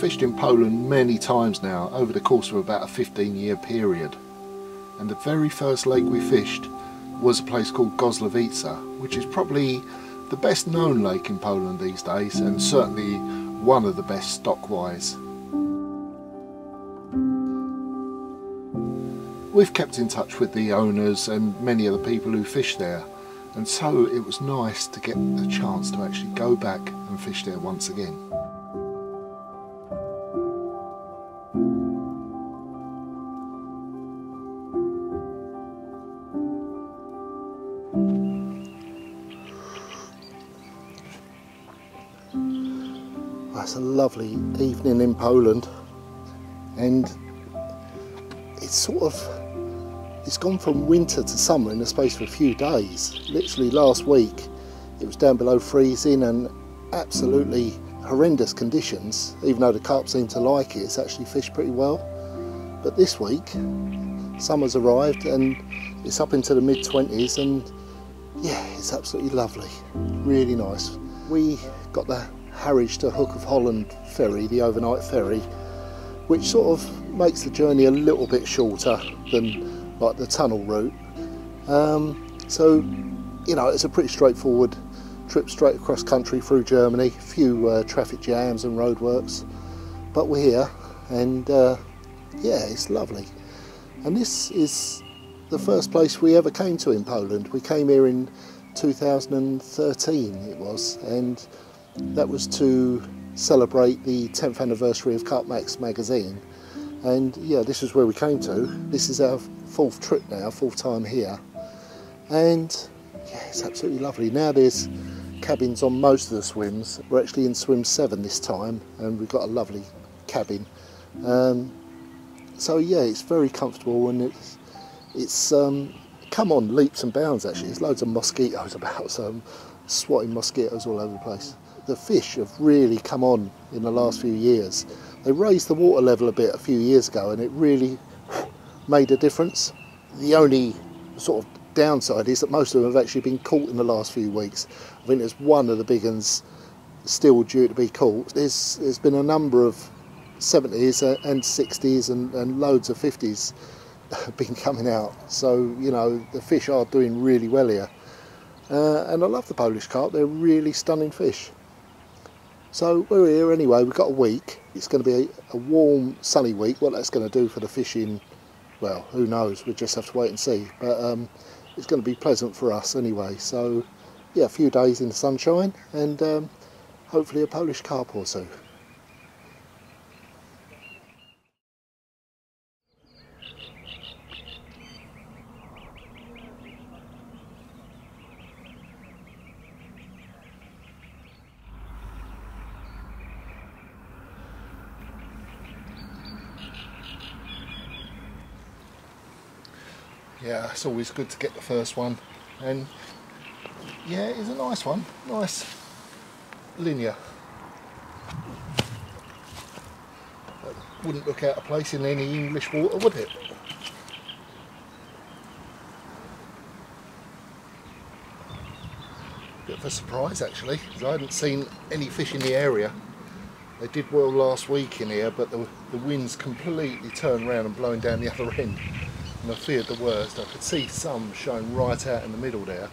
Fished in Poland many times now over the course of about a 15 year period and the very first lake we fished was a place called Goslawice which is probably the best known lake in Poland these days and certainly one of the best stock-wise. We've kept in touch with the owners and many of the people who fish there and so it was nice to get the chance to actually go back and fish there once again. It's a lovely evening in Poland and it's sort of it's gone from winter to summer in the space of a few days. Literally last week it was down below freezing and absolutely horrendous conditions. Even though the carp seem to like it, it's actually fished pretty well. But this week summer's arrived and it's up into the mid 20s and yeah, it's absolutely lovely. Really nice. We got the Harwich to Hook of Holland ferry, the overnight ferry, which sort of makes the journey a little bit shorter than like the tunnel route. Um, so, you know, it's a pretty straightforward trip straight across country through Germany, few uh, traffic jams and roadworks, but we're here and uh, yeah, it's lovely. And this is the first place we ever came to in Poland. We came here in 2013 it was and that was to celebrate the 10th anniversary of Carp Max magazine. And yeah, this is where we came to. This is our fourth trip now, fourth time here. And yeah, it's absolutely lovely. Now there's cabins on most of the swims. We're actually in swim seven this time, and we've got a lovely cabin. Um, so yeah, it's very comfortable and it's it's um, come on leaps and bounds actually. There's loads of mosquitoes about, so I'm swatting mosquitoes all over the place the fish have really come on in the last few years. They raised the water level a bit a few years ago and it really made a difference. The only sort of downside is that most of them have actually been caught in the last few weeks. I think there's one of the big ones still due to be caught. There's, there's been a number of 70s and 60s and, and loads of 50s been coming out. So, you know, the fish are doing really well here. Uh, and I love the Polish carp, they're really stunning fish. So we're here anyway, we've got a week. It's going to be a, warm, sunny week. What that's going to do for the fishing, well, who knows? We just have to wait and see. But um, it's going to be pleasant for us anyway. So yeah, a few days in the sunshine and um, hopefully a Polish carp or so. yeah it's always good to get the first one. And yeah it's a nice one. Nice linear. Wouldn't look out of place in any English water would it? Bit of a surprise actually because I hadn't seen any fish in the area. They did well last week in here but the, the wind's completely turned around and blowing down the other end and I feared the worst. I could see some showing right out in the middle there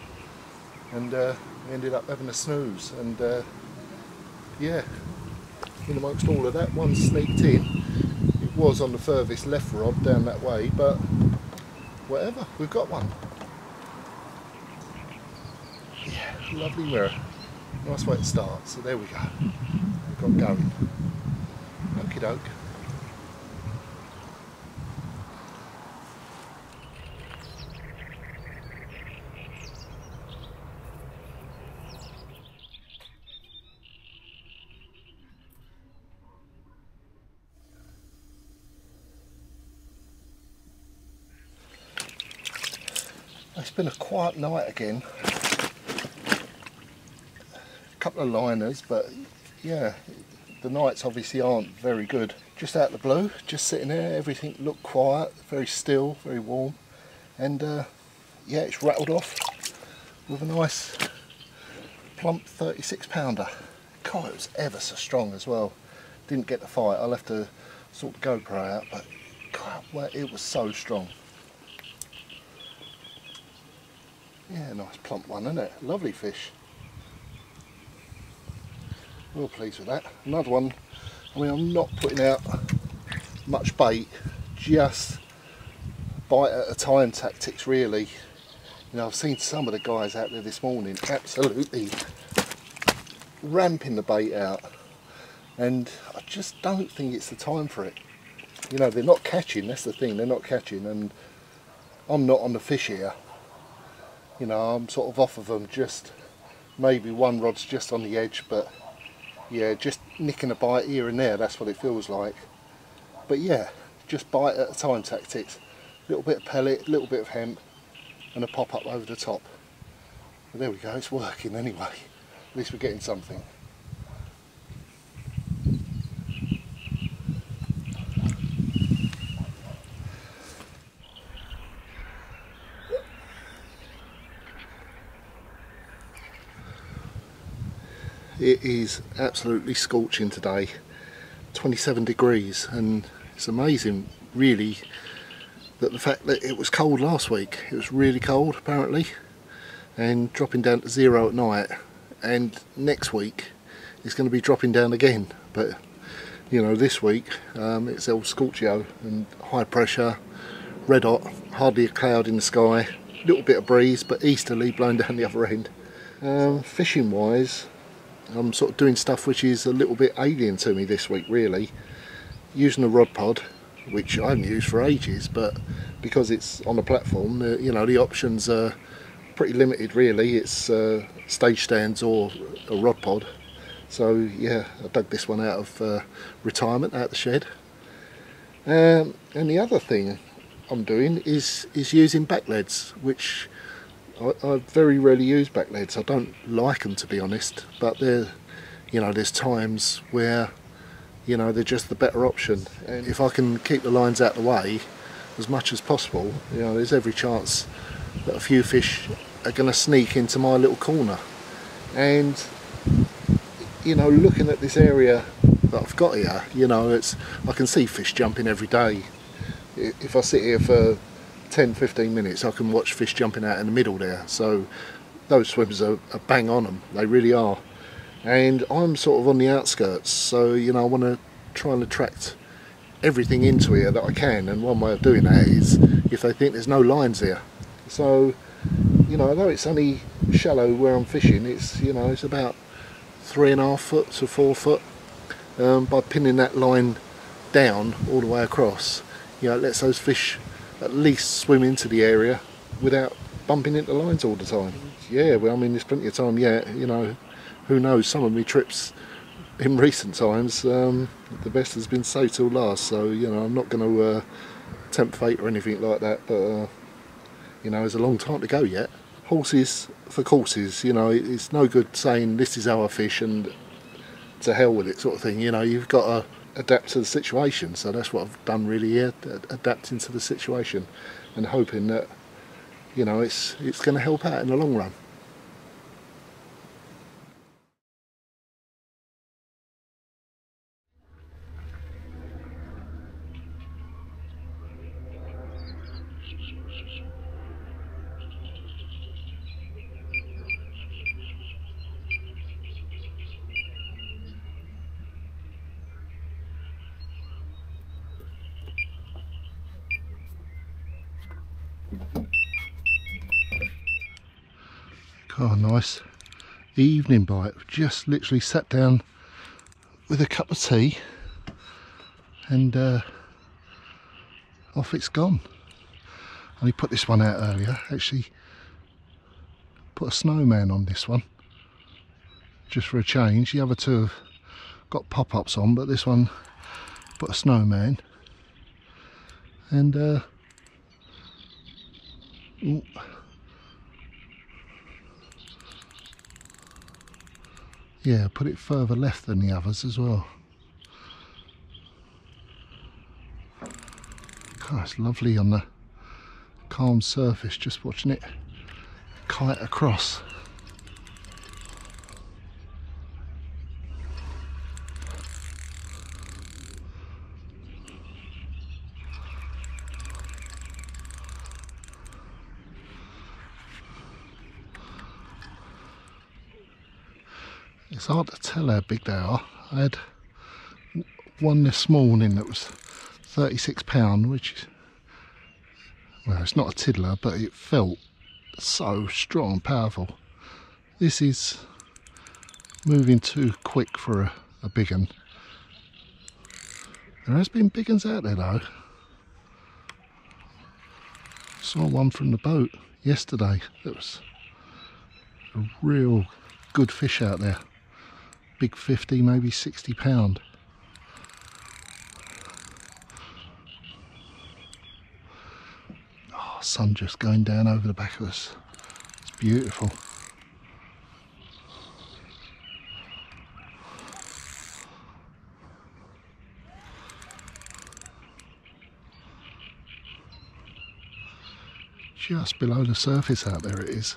and uh, ended up having a snooze and uh, yeah in amongst all of that one sneaked in. It was on the furthest left rod down that way but whatever we've got one. Yeah lovely mirror. Nice way to start. So there we go. We've got going. Okie doke It's been a quiet night again. A couple of liners, but yeah, the nights obviously aren't very good. Just out the blue, just sitting there, everything looked quiet, very still, very warm. And uh, yeah, it's rattled off with a nice plump 36 pounder. God, it was ever so strong as well. didn't get the fight. I'll have to sort the GoPro out, but God, well, it was so strong. Yeah, nice plump one, isn't it? Lovely fish. Real pleased with that. Another one, I mean, I'm not putting out much bait, just bite at a time tactics, really. You know, I've seen some of the guys out there this morning absolutely ramping the bait out, and I just don't think it's the time for it. You know, they're not catching, that's the thing, they're not catching, and I'm not on the fish here. You know, I'm sort of off of them, just maybe one rod's just on the edge, but yeah, just nicking a bite here and there, that's what it feels like. But yeah, just bite at a time tactics. A little bit of pellet, a little bit of hemp, and a pop up over the top. But there we go, it's working anyway. At least we're getting something. It is absolutely scorching today. 27 degrees and it's amazing really that the fact that it was cold last week. It was really cold apparently and dropping down to zero at night. And next week it's going to be dropping down again. But you know this week um, it's El Scorchio and high pressure red hot hardly a cloud in the sky little bit of breeze but easterly blowing down the other end. Um, fishing wise I'm sort of doing stuff which is a little bit alien to me this week really. Using a rod pod which I haven't used for ages but because it's on a platform uh, you know the options are pretty limited really. It's uh, stage stands or a rod pod. So yeah I dug this one out of uh, retirement out of the shed. Um, and the other thing I'm doing is is using back leads which I, I, very rarely use back leads. I don't like them to be honest, but they're, you know, there's times where, you know, they're just the better option. And if I can keep the lines out of the way as much as possible, you know, there's every chance that a few fish are going to sneak into my little corner. And, you know, looking at this area that I've got here, you know, it's I can see fish jumping every day. If I sit here for 10 15 minutes I can watch fish jumping out in the middle there. So those swimmers are, are, bang on them they really are. And I'm sort of on the outskirts so you know I want to try and attract everything into here that I can. And one way of doing that is if they think there's no lines here. So you know although it's only shallow where I'm fishing it's you know it's about three and a half foot to four foot. Um, by pinning that line down all the way across you know it lets those fish at least swim into the area without bumping into lines all the time. Yeah, well, I mean, there's plenty of time yet. You know, who knows? Some of my trips in recent times, um, the best has been so till last. So you know, I'm not going to uh, tempt fate or anything like that. But uh, you know, there's a long time to go yet. Horses for courses. You know, it's no good saying this is our fish and to hell with it sort of thing. You know, you've got to adapt to the situation. So that's what I've done really here, adapting to the situation and hoping that, you know, it's, it's going to help out in the long run. Oh, nice evening bite. Just literally sat down with a cup of tea and uh, off it's gone. I only put this one out earlier. Actually, put a snowman on this one just for a change. The other two have got pop-ups on, but this one put a snowman and uh, ooh, yeah put it further left than the others as well. God, it's lovely on the calm surface just watching it kite across It's hard to tell how big they are. I had one this morning that was 36 pound, which is, well, it's not a tiddler, but it felt so strong and powerful. This is moving too quick for a, a big one. There has been big ones out there though. Saw one from the boat yesterday. That was a real good fish out there. Big 50, maybe 60 pound. Oh, sun just going down over the back of us. It's beautiful. just below the surface out there it is.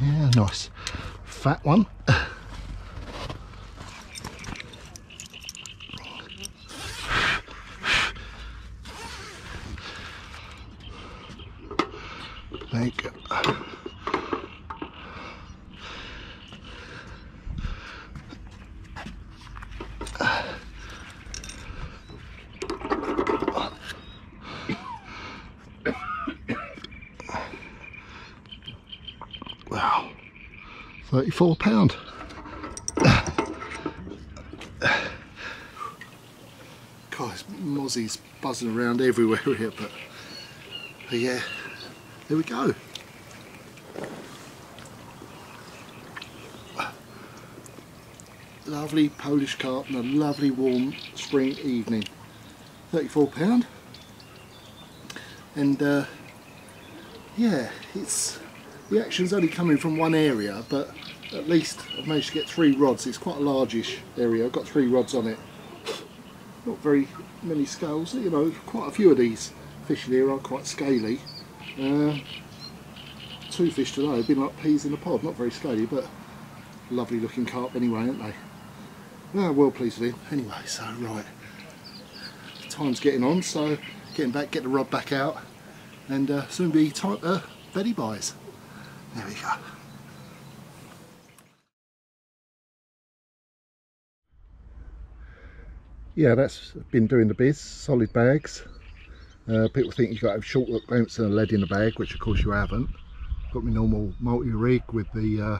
Yeah, nice fat one. There you go. Wow, 34 pound. Guys, mozzies buzzing around everywhere here, but, but yeah, there we go. Lovely Polish carp and a lovely warm spring evening. 34 pound. And uh, yeah, it's the action's only coming from one area, but at least I've managed to get three rods. It's quite a largish area. I've got three rods on it. Not very many scales. You know, quite a few of these fish in here are quite scaly. Uh, two fish today been like peas in a pod. Not very scaly, but lovely looking carp anyway, aren't they? Well, well pleased with him. Anyway, so right, time's getting on. So getting back, get the rod back out, and uh, soon be time to Betty buys. There we go. Yeah, that's been doing the biz, solid bags. Uh, people think you've got to have short lengths and a lead in the bag, which of course you haven't. Got my normal multi-rig with the uh,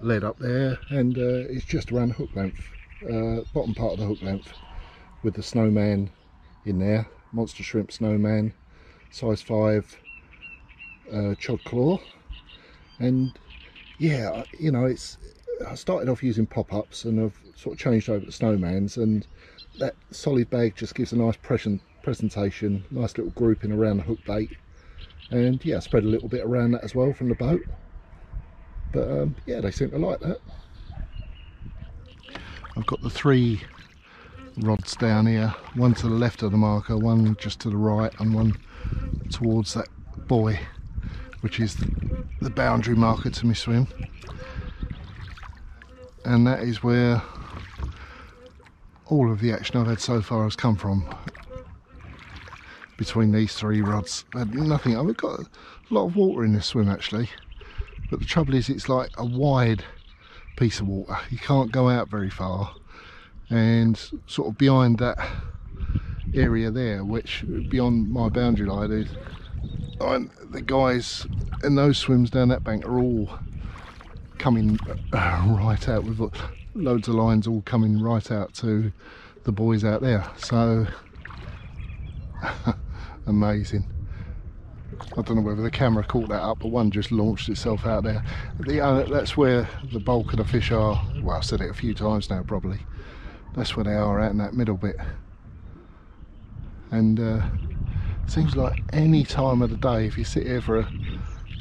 lead up there and uh, it's just around the hook length, uh, bottom part of the hook length with the snowman in there, monster shrimp snowman, size 5 uh, chod claw and yeah you know it's I started off using pop-ups and I've sort of changed over to snowmans and that solid bag just gives a nice present presentation nice little grouping around the hook bait. And yeah spread a little bit around that as well from the boat. But um, yeah they seem to like that. I've got the three rods down here one to the left of the marker one just to the right and one towards that buoy which is the boundary marker to my swim. And that is where all of the action I've had so far has come from. Between these three rods. Had nothing I've got a lot of water in this swim actually. But the trouble is it's like a wide piece of water. You can't go out very far. And sort of behind that area there which beyond my boundary line is and the guys in those swims down that bank are all coming uh, right out with loads of lines all coming right out to the buoys out there so amazing I don't know whether the camera caught that up, but one just launched itself out there. The, uh, that's where the bulk of the fish are. Well, I've said it a few times now, probably. That's where they are out in that middle bit. And uh, seems like any time of the day, if you sit here for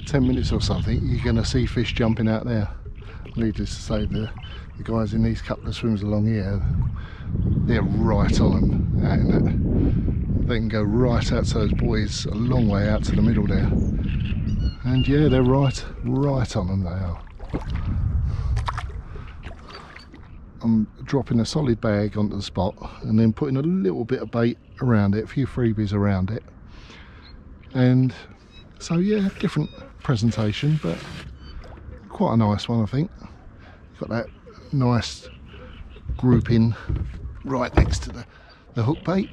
10 minutes or something, you're going to see fish jumping out there. Needless to say, the, the guys in these couple of swims along here, they're right on them. And uh, they can go right out to those buoys, a long way out to the middle there. And yeah, they're right, right on them they are. I'm dropping a solid bag onto the spot and then putting a little bit of bait around it, a few freebies around it. And so yeah, different presentation, but quite a nice one I think. Got that nice grouping right next to the, the hook bait.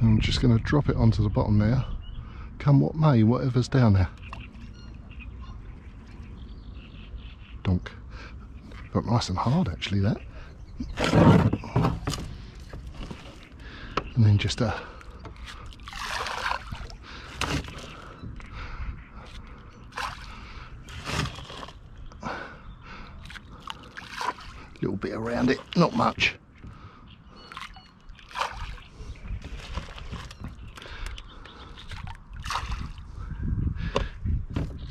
I'm just going to drop it onto the bottom there, come what may, whatever's down there. Donk. Got nice and hard actually that. And then just a little bit around it, not much.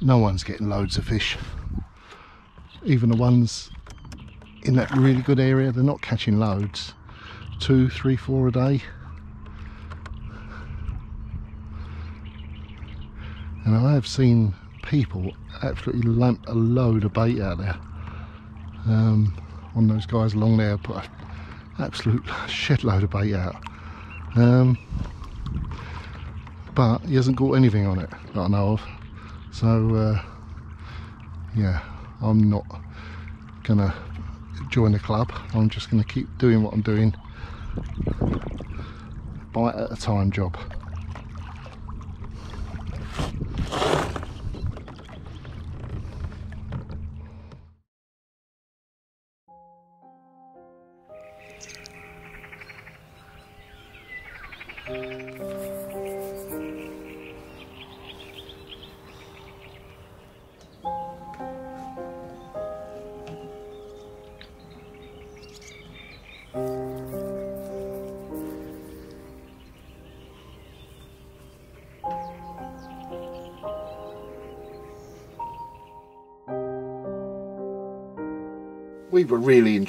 No one's getting loads of fish. Even the ones in that really good area, they're not catching loads. Two, three, four a day. And I have seen people absolutely lamp a load of bait out there. Um, one of those guys along there put an absolute shed load of bait out. Um, but he hasn't caught anything on it that I know of. So, uh, yeah, I'm not gonna join the club. I'm just gonna keep doing what I'm doing. Bite at a time job.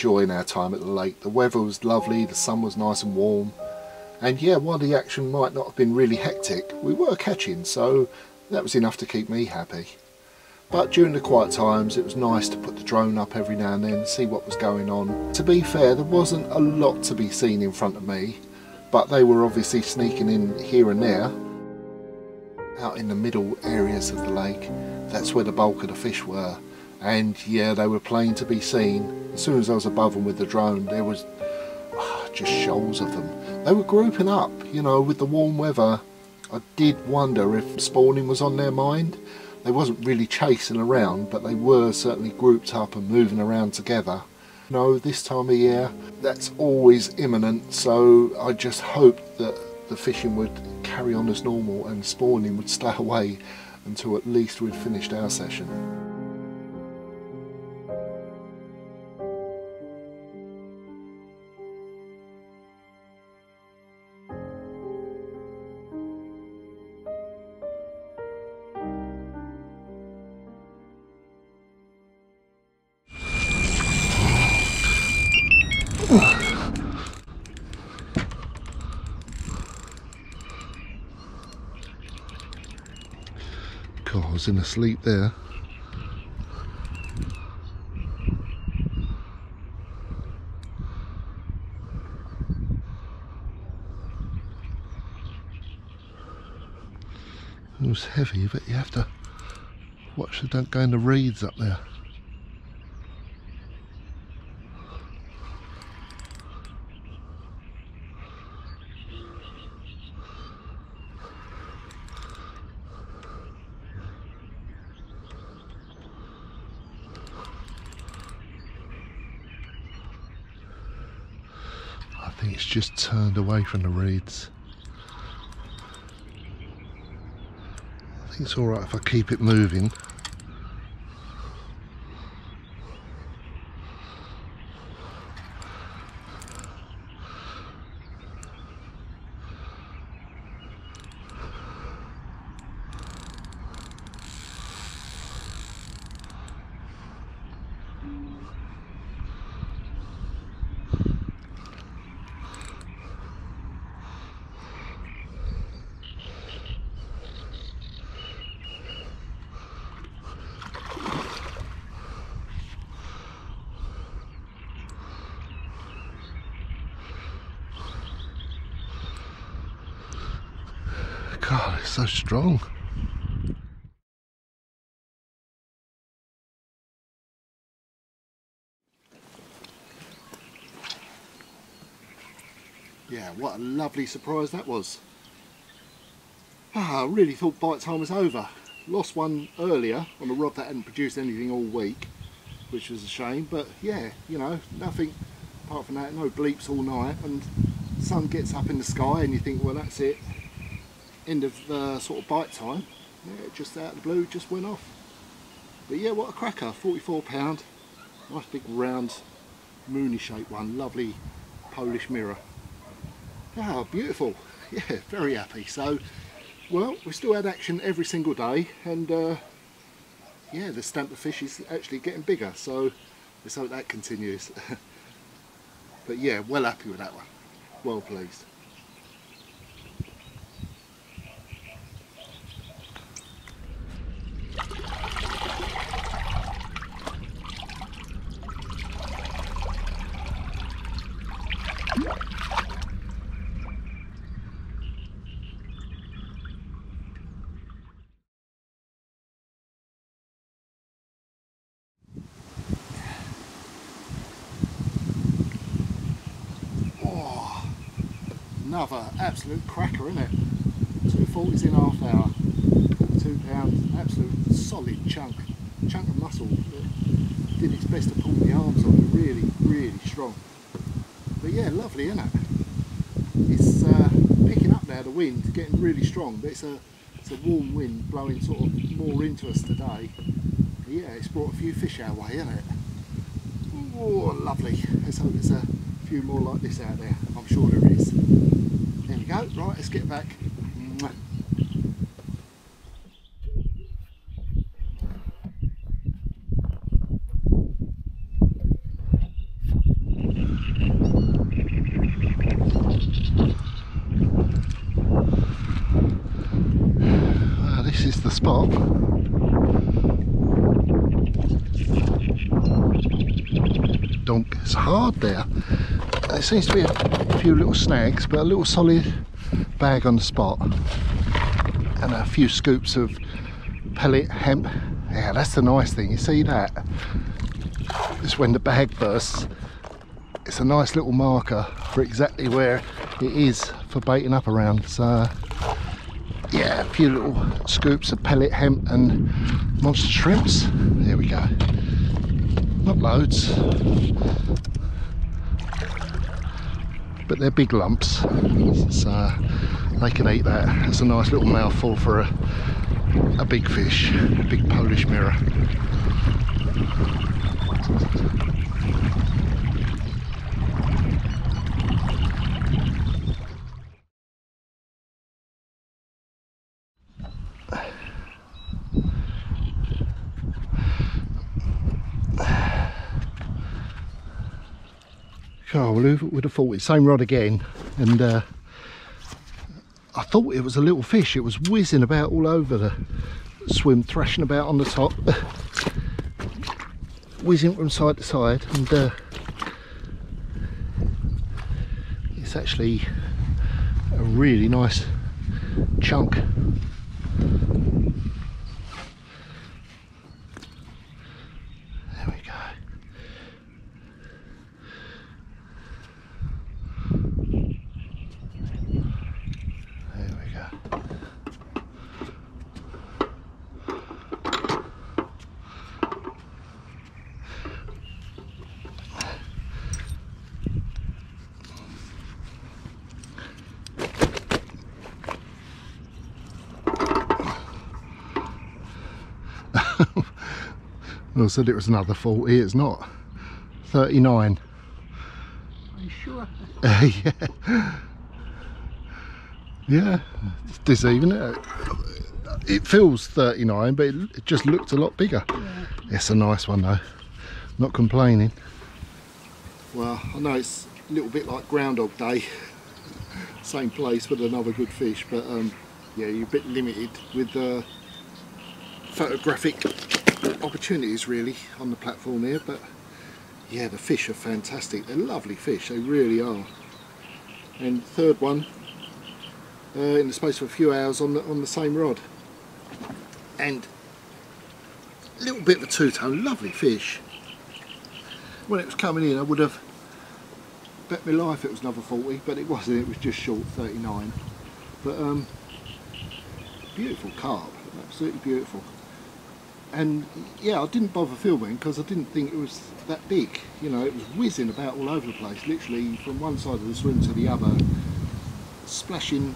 Enjoying our time at the lake. The weather was lovely, the sun was nice and warm. And yeah, while the action might not have been really hectic, we were catching, so that was enough to keep me happy. But during the quiet times, it was nice to put the drone up every now and then, see what was going on. To be fair, there wasn't a lot to be seen in front of me, but they were obviously sneaking in here and there. Out in the middle areas of the lake, that's where the bulk of the fish were and yeah they were plain to be seen. As soon as I was above them with the drone there was oh, just shoals of them. They were grouping up you know with the warm weather. I did wonder if spawning was on their mind. They wasn't really chasing around but they were certainly grouped up and moving around together. No this time of year that's always imminent so I just hoped that the fishing would carry on as normal and spawning would stay away until at least we'd finished our session. Was in a sleep there. It was heavy, but you have to watch they don't go in the reeds up there. I think it's just turned away from the reeds. I think it's alright if I keep it moving. God, it's so Yeah, what a lovely surprise that was. Ah, I really thought bite time was over. Lost one earlier on a rod that hadn't produced anything all week, which was a shame, but yeah, you know, nothing apart from that, no bleeps all night, and sun gets up in the sky and you think, well, that's it, end of uh, sort of bite time. Yeah, just out of the blue, just went off. But yeah, what a cracker, 44 pound, nice big round, moony shaped one, lovely Polish mirror. Ah, beautiful. Yeah, very happy. So, well, we still had action every single day, and uh, yeah, the stamp of fish is actually getting bigger. So, let's hope that continues. but yeah, well happy with that one. Well pleased. Oh, another absolute cracker, isn't it? Two forties in half hour, two pounds, absolute solid chunk, chunk of muscle did its best to pull the arms off. Really, really strong. But yeah, lovely, isn't it? It's uh, picking up now. The wind getting really strong, but it's a it's a warm wind blowing sort of more into us today. But yeah, it's brought a few fish our way, isn't it? Oh, lovely. Let's hope there's a few more like this out there. I'm sure there is. There we go. Right, let's get back. Mwah. Ah, this is the spot. Donk, it's hard there. There seems to be a few little snags, but a little solid bag on the spot. And a few scoops of pellet hemp. Yeah, that's the nice thing. You see that? It's when the bag bursts. It's a nice little marker for exactly where it is for baiting up around. So yeah, a few little scoops of pellet hemp and monster shrimps. There we go. Not loads, but they're big lumps, so uh, they can eat that. It's a nice little mouthful for a, a big fish, a big Polish mirror. Oh, well, who would have thought it? Same rod again, and uh, I thought it was a little fish. It was whizzing about all over the swim, thrashing about on the top, whizzing from side to side, and uh, it's actually a really nice chunk. There we go. There we go. I said it was another 40, it's not. 39. Are you sure? Uh, yeah. Yeah, it's deceiving. It, it feels 39, but it, it just looked a lot bigger. Yeah. It's a nice one though. Not complaining. Well, I know it's a little bit like Groundhog Day. Same place with another good fish, but um, yeah, you're a bit limited with uh, photographic opportunities really on the platform here. But yeah, the fish are fantastic. They're lovely fish. They really are. And third one uh, in the space of a few hours on the on the same rod. And a little bit of a two-tone, lovely fish. When it was coming in, I would have bet my life it was another 40, but it wasn't. It was just short 39. But um, beautiful carp, absolutely beautiful. And yeah, I didn't bother filming because I didn't think it was that big. You know, it was whizzing about all over the place, literally from one side of the swim to the other, splashing,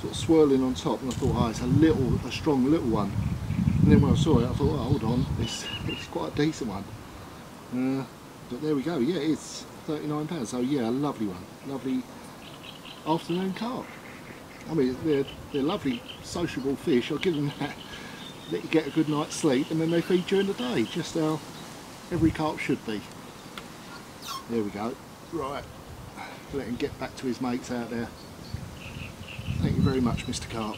sort of swirling on top. And I thought, oh, it's a little, a strong little one. And then when I saw it, I thought, oh, hold on, it's, it's quite a decent one. Uh, but there we go, yeah, it's 39 pounds. So yeah, a lovely one, lovely afternoon carp. I mean, they're, they're lovely, sociable fish. I'll give them that, let you get a good night's sleep, and then they feed during the day, just how every carp should be. There we go. Right, let him get back to his mates out there. Thank you very much, Mr. Carp.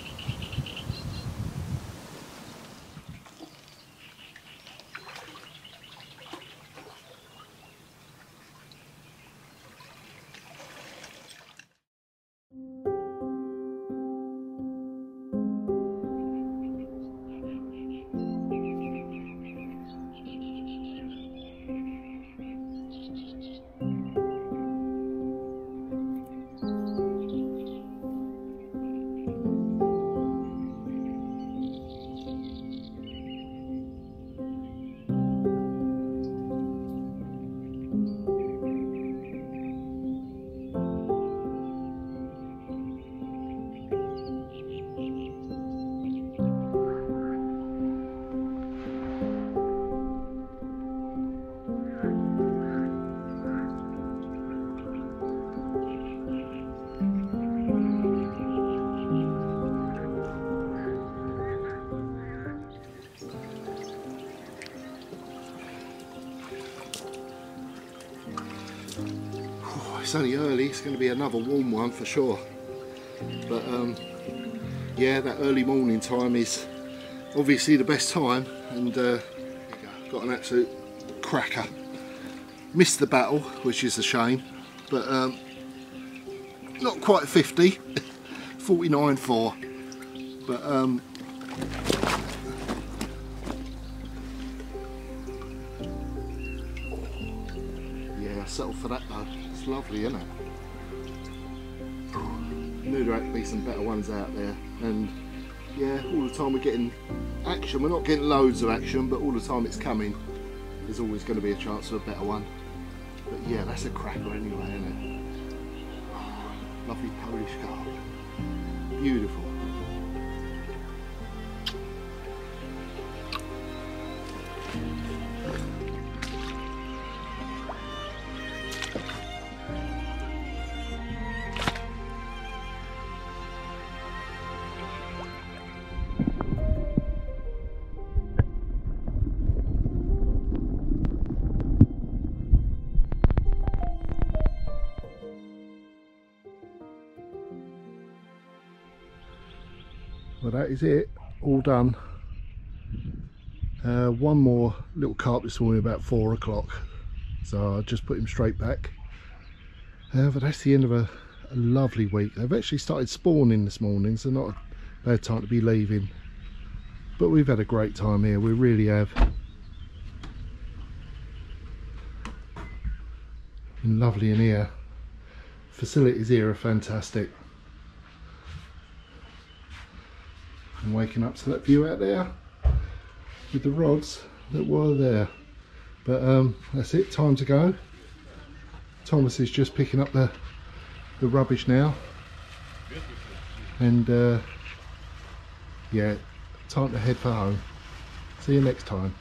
Only early, it's going to be another warm one for sure. But um, yeah, that early morning time is obviously the best time and uh, got an absolute cracker. Missed the battle, which is a shame, but um, not quite 50, 49.4. But um, lovely, isn't it? Oh, Knew there had to be some better ones out there, and yeah, all the time we're getting action. We're not getting loads of action, but all the time it's coming. There's always going to be a chance for a better one. But yeah, that's a cracker anyway, isn't it? Oh, lovely Polish carp. Beautiful. Well, that is it. All done. Uh, one more little carp this morning about four o'clock. So I just put him straight back. Uh, but that's the end of a, a lovely week. They've actually started spawning this morning, so not a bad time to be leaving. But we've had a great time here, we really have. Been lovely in here. Facilities here are fantastic. I'm waking up to that view out there with the rods that were there. But um, that's it, time to go. Thomas is just picking up the, the rubbish now. And uh, yeah, time to head for home. See you next time.